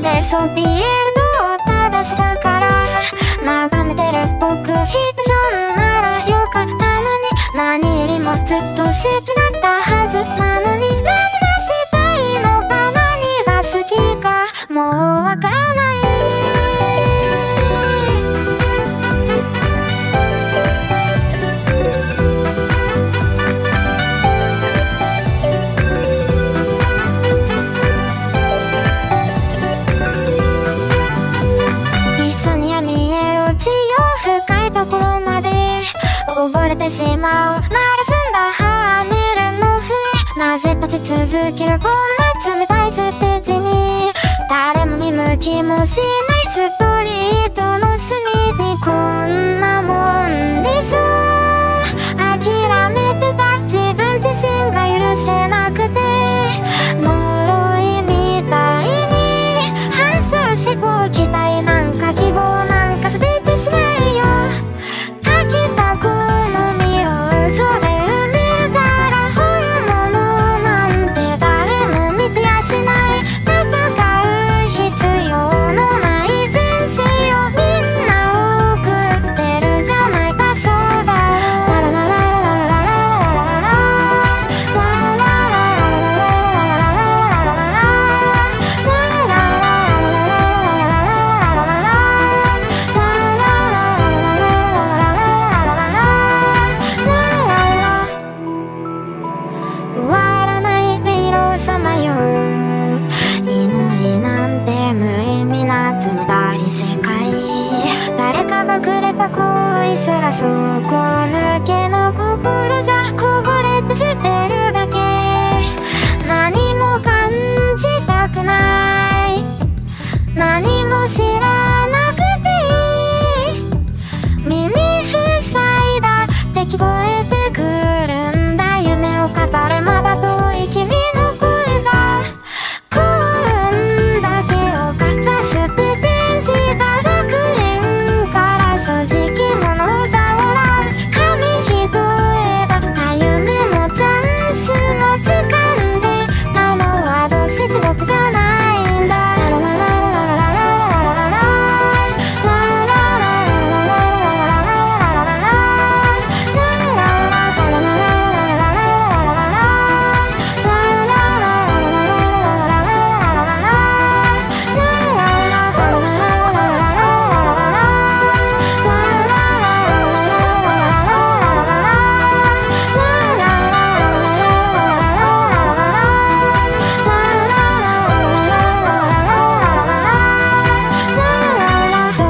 でそびえるのを正しだから。眺めてる僕れてしまう。ならすんだ歯にるのふなぜ立ち続けるこんな冷たいステージに。誰も見向きもしない。世界誰かがくれた恋すらそこ抜けの心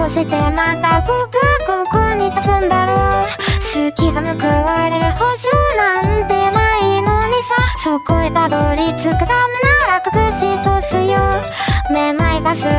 してまた僕はここに立つんだろう。好きが報われる保証なんてないのにさ。そこへたどり着くためなら隠し通すよ。めまいがする